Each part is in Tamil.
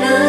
better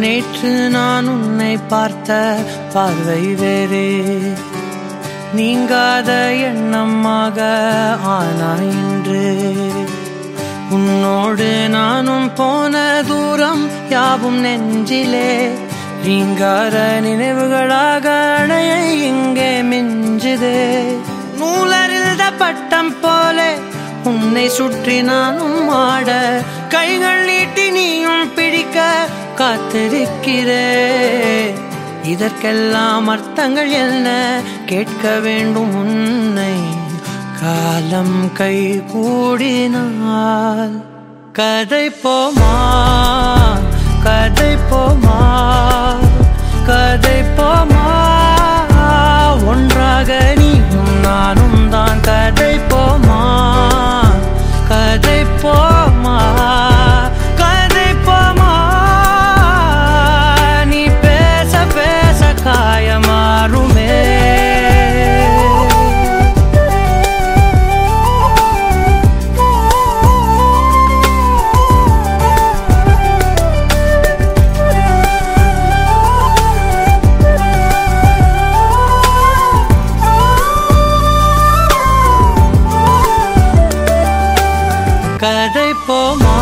நேற்று நான் உன்னை பார்த்த பார்வை வேறே. நீங்காத எண்ணமாக ஆனாய் இன்று. உன்னோடு நானும் போன தூரம் யாவும் நெஞ்சிலே. நீங்காத நினைவுகளாக அணைய இங்கே மிஞ்சுதே. நூலறிந்த பட்டம் போலே உன்னை சுற்றி நானும் ஆட. கைகள் நீட்டி நீயும் பிடிக்க காத்திருக்கிறே இதற்கெல்லாம் அர்த்தங்கள் என்ன? கேட்க வேண்டும் உன்னை. காலம் கை கூடினால். கதை போமா கதை போ கதை போமா